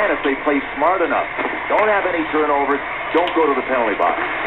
And if they play smart enough, don't have any turnovers, don't go to the penalty box.